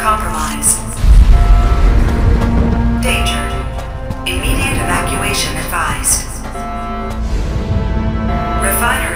compromised. Danger. Immediate evacuation advised. Refinery